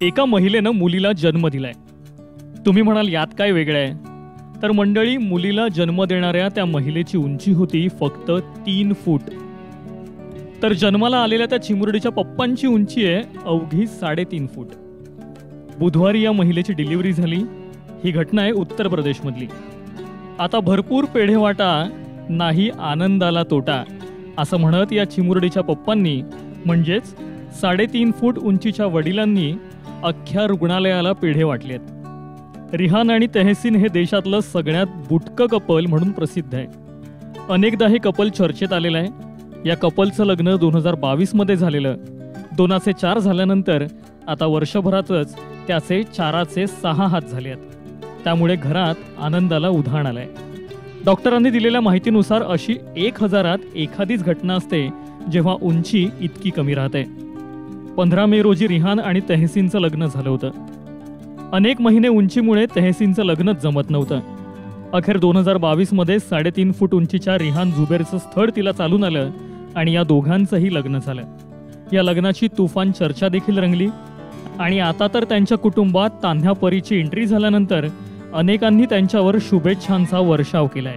एका महिलेनं मुलीला जन्म दिलाय. तुम्ही म्हणाल यात काय वेगळं आहे? तर मंडळी मुलीला जन्म देणाऱ्या त्या महिलेची उंची होती फक्त तीन फूट. तर जन्माला आलेल्या त्या चिमुरडीच्या पप्पांची उंची आहे अवघी साडेतीन फूट. बुधवारी या महिलेची डिलिव्हरी झाली. ही घटना आहे उत्तर प्रदेशमधली. आता भरपूर पेढे वाटा नाही आनंदाला तोटा असं म्हणत या चिमुरडीच्या पप्पांनी म्हणजेच साडेतीन फूट उंचीच्या वडिलांनी अख्ख्या रुग्णालयाला पेढे आहेत रिहान आणि तेहसीन हे देशातलं सगळ्यात बुटकं कपल म्हणून प्रसिद्ध आहे. अनेकदा हे कपल चर्चेत आलेलं आहे. या कपलचं लग्न दोन हजार बावीसमध्ये झालेलं. दोनाचे चार झाल्यानंतर आता वर्षभरातच त्याचे चाराचे सहा हात झाले आहेत. त्यामुळे घरात आनंदाला उधाण आलंय. डॉक्टरांनी दिलेल्या माहितीनुसार अशी एक हजारात एखादीच घटना असते जेव्हा उंची इतकी कमी राहते. पंधरा मे रोजी रिहान आणि तहसीनचं लग्न झालं होतं. अनेक महिने उंचीमुळे तहसीनचं लग्नच जमत नव्हतं. अखेर दोन हजार बावीसमध्ये साडेतीन फूट उंचीच्या रिहान झुबेरचं स्थळ तिला चालून आलं आणि या दोघांचंही लग्न झालं. या लग्नाची तुफान चर्चा देखील रंगली आणि आता तर त्यांच्या कुटुंबात तान्ह्या परीची एंट्री झाल्यानंतर अनेकांनी त्यांच्यावर शुभेच्छांचा वर्षाव केलाय.